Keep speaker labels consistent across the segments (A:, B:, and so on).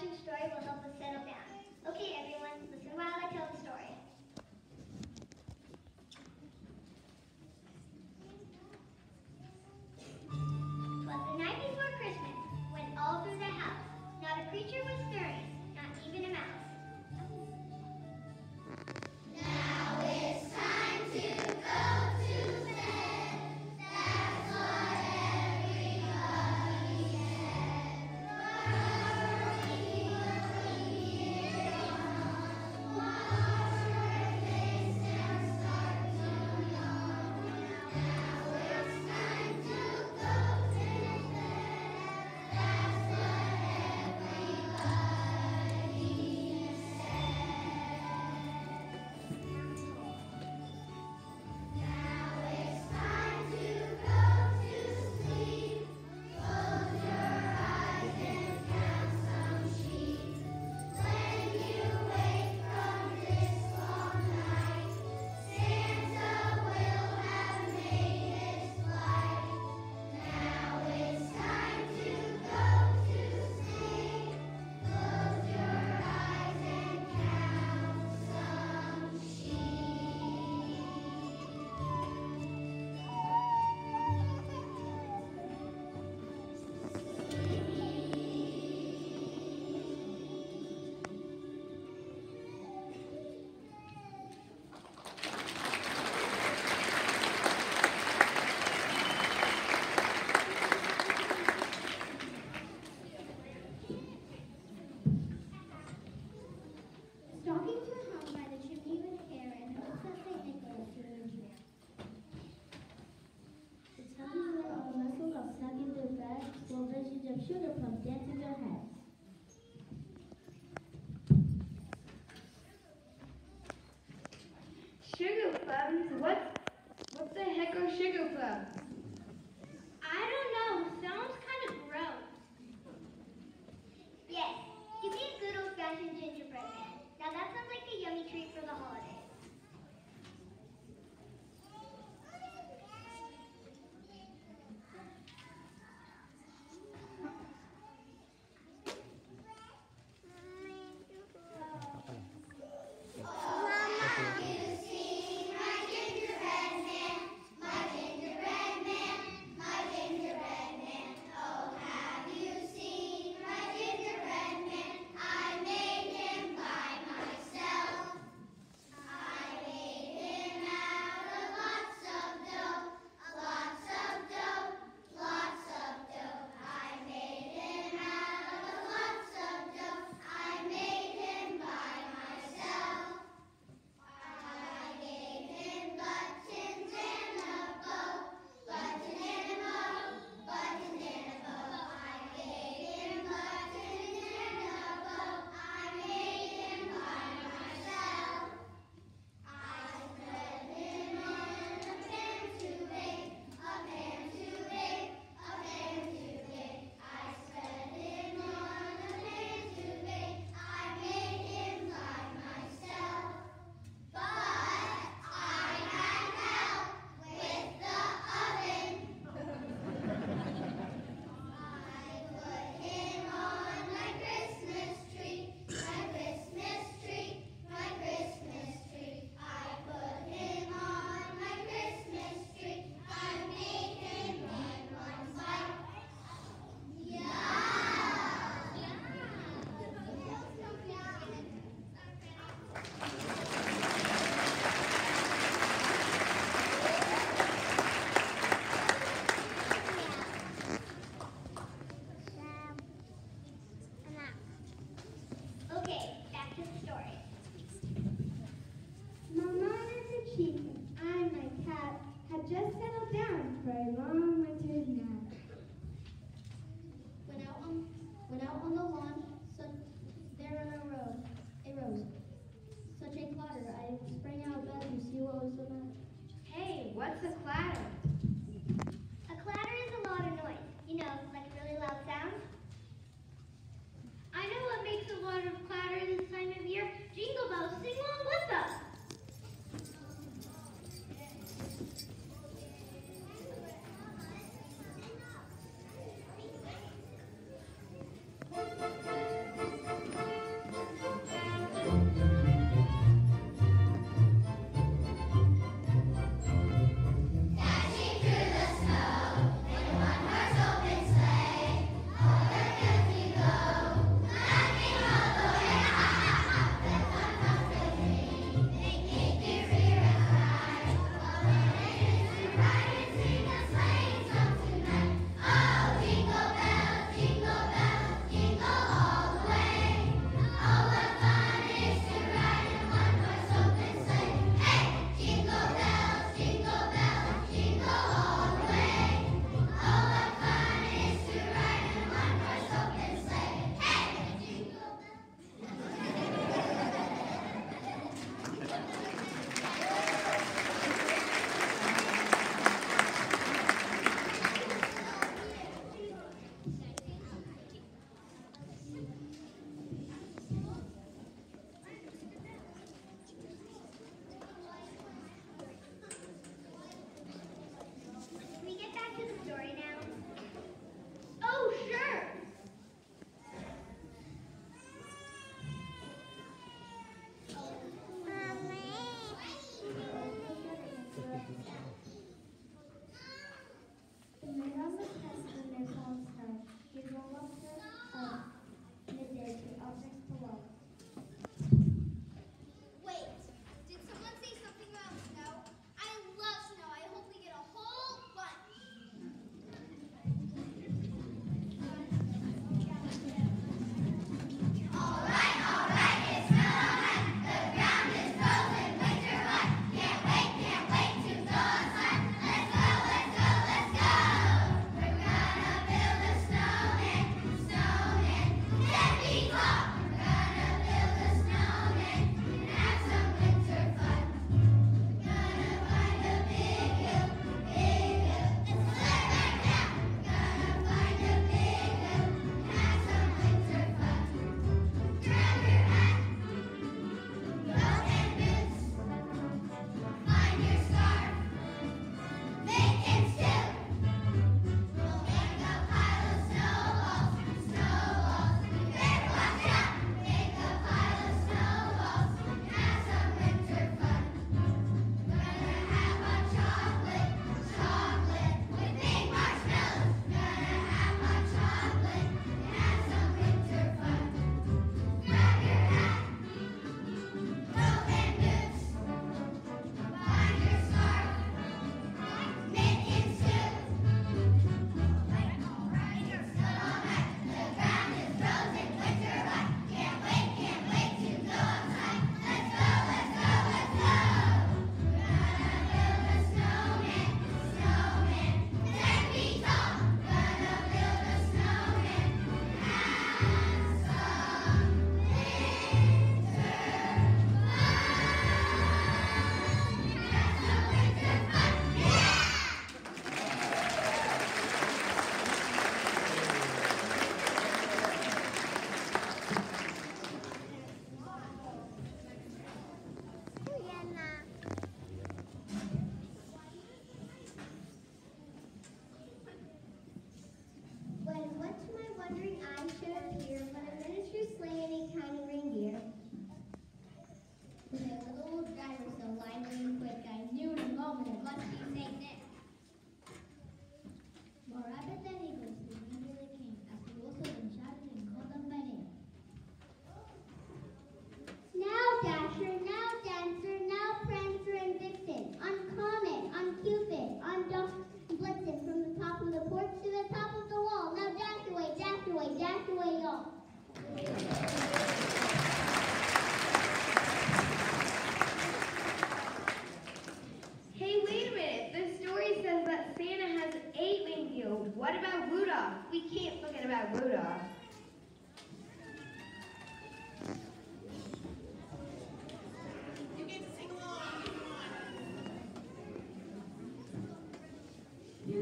A: action story will help us settle down. Okay, everyone, listen while I tell the story. It the night before Christmas, when all through the house, not a creature was stirring, not even a mouse.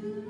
B: Thank